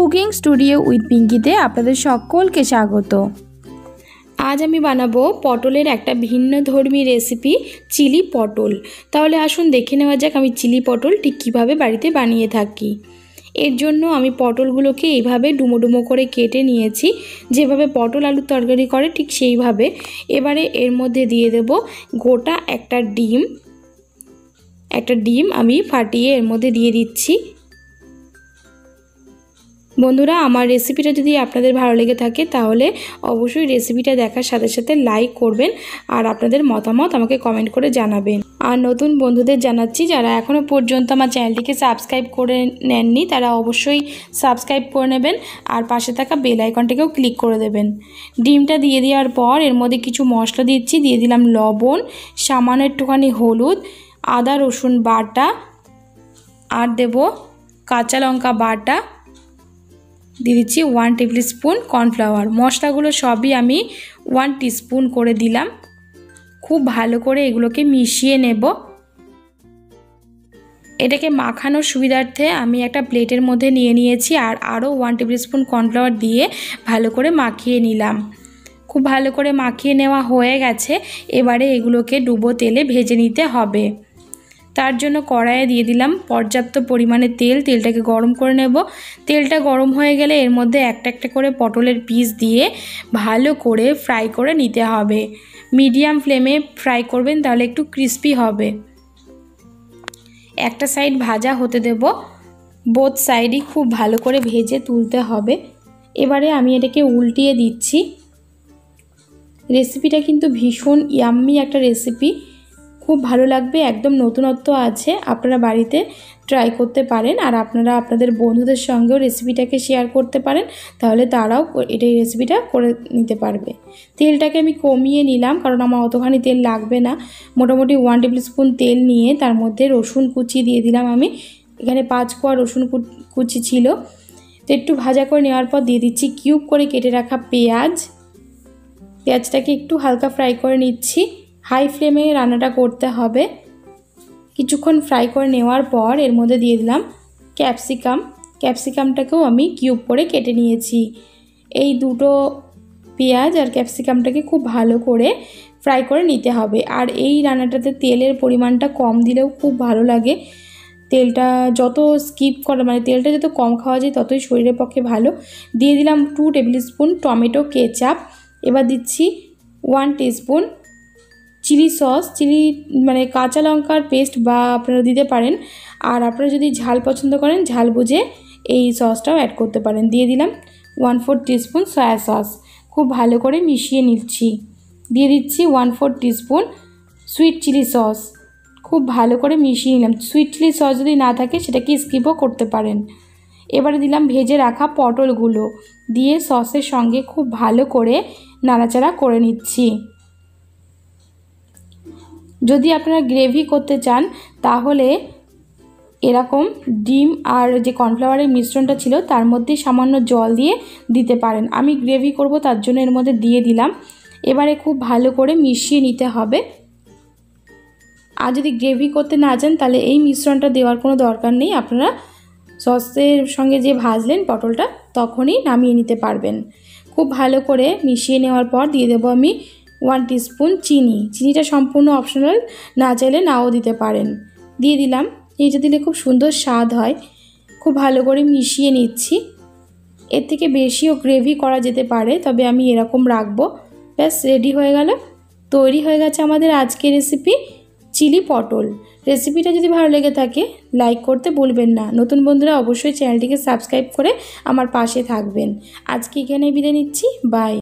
Cooking studio with পিঙ্কিতে আপনাদের সকলকে স্বাগত। আজ আমি বানাবো পটলের একটা ভিন্ন ধর্মী রেসিপি, চিলি পটল। তাহলে আসুন দেখে নেওয়া যাক আমি চিলি পটল ঠিক কীভাবে বাড়িতে বানিয়ে থাকি। এর জন্য আমি পটলগুলোকে এইভাবে ডুমো ডুমো করে কেটে নিয়েছি। যেভাবে পটল আলুর তরকারি করে ঠিক সেইভাবে। এবারে এর মধ্যে দিয়ে দেব গোটা একটা ডিম। একটা ডিম আমি ফাটিয়ে এর মধ্যে দিয়ে দিচ্ছি। বন্ধুরা, আমার রেসিপিটা যদি আপনাদের ভালো লেগে থাকে, তাহলে অবশ্যই রেসিপিটা দেখার সাথে সাথে লাইক করবেন আর আপনাদের মতামত আমাকে কমেন্ট করে জানাবেন। আর নতুন বন্ধুদের জানাচ্ছি, যারা এখনও পর্যন্ত আমার চ্যানেলটিকে সাবস্ক্রাইব করে নেননি, তারা অবশ্যই সাবস্ক্রাইব করে নেবেন আর পাশে থাকা বেল আইকনটাকেও ক্লিক করে দেবেন। ডিমটা দিয়ে দেওয়ার পর এর মধ্যে কিছু মশলা দিচ্ছি, দিয়ে দিলাম লবণ, সামান্য একটুখানি হলুদ, আদা রসুন বাটা, আর দেব কাঁচা লঙ্কা বাটা দিয়ে দিচ্ছি ওয়ান টেবিল স্পুন কর্নফ্লাওয়ার মশলাগুলো সবই আমি ওয়ান টিস্পুন করে দিলাম। খুব ভালো করে এগুলোকে মিশিয়ে নেব। এটাকে মাখানোর সুবিধার্থে আমি একটা প্লেটের মধ্যে নিয়ে নিয়েছি আর আরও ওয়ান টেবিল স্পুন কর্নফ্লাওয়ার দিয়ে ভালো করে মাখিয়ে নিলাম। খুব ভালো করে মাখিয়ে নেওয়া হয়ে গেছে। এবারে এগুলোকে ডুবো তেলে ভেজে নিতে হবে। তার জন্য কড়াইয়ে দিয়ে দিলাম পর্যাপ্ত পরিমাণে তেল। তেলটাকে গরম করে নেব। তেলটা গরম হয়ে গেলে এর মধ্যে একটা একটা করে পটলের পিস দিয়ে ভালো করে ফ্রাই করে নিতে হবে। মিডিয়াম ফ্লেমে ফ্রাই করবেন, তাহলে একটু ক্রিস্পি হবে। একটা সাইড ভাজা হতে দেব। বোথ সাইডই খুব ভালো করে ভেজে তুলতে হবে। এবারে আমি এটাকে উল্টিয়ে দিচ্ছি। রেসিপিটা কিন্তু ভীষণ ইয়াম্মি একটা রেসিপি। খুব ভালো লাগবে, একদম নতুনত্ব আছে, আপনারা বাড়িতে ট্রাই করতে পারেন আর আপনারা আপনাদের বন্ধুদের সঙ্গেও রেসিপিটাকে শেয়ার করতে পারেন, তাহলে তারাও এটা রেসিপিটা করে নিতে পারবে। তেলটাকে আমি কমিয়ে নিলাম, কারণ আমার অতখানি তেল লাগবে না। মোটামুটি ওয়ান টেবিল স্পুন তেল নিয়ে তার মধ্যে রসুন কুচি দিয়ে দিলাম আমি। এখানে পাঁচ কোয়া রসুন কুচি ছিল। তো একটু ভাজা করে নেওয়ার পর দিয়ে দিচ্ছি কিউব করে কেটে রাখা পেঁয়াজ। পেঁয়াজটাকে একটু হালকা ফ্রাই করে নিচ্ছি। হাই ফ্লেমে রান্নাটা করতে হবে। কিছুক্ষণ ফ্রাই করে নেওয়ার পর এর মধ্যে দিয়ে দিলাম ক্যাপসিকাম। ক্যাপসিকামটাকেও আমি কিউব করে কেটে নিয়েছি। এই দুটো পেঁয়াজ আর ক্যাপসিকামটাকে খুব ভালো করে ফ্রাই করে নিতে হবে। আর এই রান্নাটাতে তেলের পরিমাণটা কম দিলেও খুব ভালো লাগে। তেলটা যত স্কিপ করা মানে তেলটা যত কম খাওয়া যায় ততই শরীরের পক্ষে ভালো। দিয়ে দিলাম two tablespoon tomato ketchup. এবার দিচ্ছি one teaspoon chilli sauce, chilli মানে কাঁচা লঙ্কার পেস্ট বা আপনারা দিতে পারেন। আর আপনারা যদি ঝাল পছন্দ করেন, ঝাল বুঝে এই সসটাও অ্যাড করতে পারেন। দিয়ে দিলাম one four teaspoon soya sauce খুব ভালো করে মিশিয়ে নিচ্ছি। দিয়ে দিচ্ছি one four teaspoon sweet chilli sauce খুব ভালো করে মিশিয়ে নিলাম। সুইট চিলি সস যদি না থাকে, সেটাকে স্কিপও করতে পারেন। এবারে দিলাম ভেজে রাখা পটলগুলো। দিয়ে সসের সঙ্গে খুব ভালো করে নাড়াচাড়া করে নিচ্ছি। যদি আপনারা গ্রেভি করতে চান, তাহলে এরকম ডিম আর যে কর্নফ্লাওয়ারের মিশ্রণটা ছিল, তার মধ্যে সামান্য জল দিয়ে দিতে পারেন। আমি গ্রেভি করব, তার জন্য এর মধ্যে দিয়ে দিলাম। এবারে খুব ভালো করে মিশিয়ে নিতে হবে। আর যদি গ্রেভি করতে না চান, তাহলে এই মিশ্রণটা দেওয়ার কোনো দরকার নেই। আপনারা সসের সঙ্গে যে ভাজলেন পটলটা, তখনই নামিয়ে নিতে পারবেন। খুব ভালো করে মিশিয়ে নেওয়ার পর দিয়ে দেবো আমি ওয়ান টিস্পুন চিনি। চিনিটা সম্পূর্ণ অপশনাল, না চাইলে নাও দিতে পারেন। দিয়ে দিলাম। এইটা দিলে খুব সুন্দর স্বাদ হয়। খুব ভালো করে মিশিয়ে নিচ্ছি। এর থেকে বেশিও গ্রেভি করা যেতে পারে, তবে আমি এরকম রাখব। ব্যাস রেডি হয়ে গেল। তৈরি হয়ে গেছে আমাদের আজকের রেসিপি চিলি পটল। রেসিপিটা যদি ভালো লেগে থাকে লাইক করতে ভুলবেন না। নতুন বন্ধুরা অবশ্যই চ্যানেলটিকে সাবস্ক্রাইব করে আমার পাশে থাকবেন। আজকে এখানে বিদায় নিচ্ছি। বাই